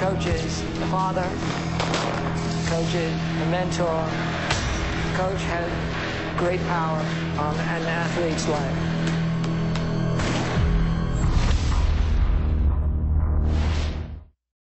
Coaches, a father. coaches, a mentor. Coach has great power on an athlete's life.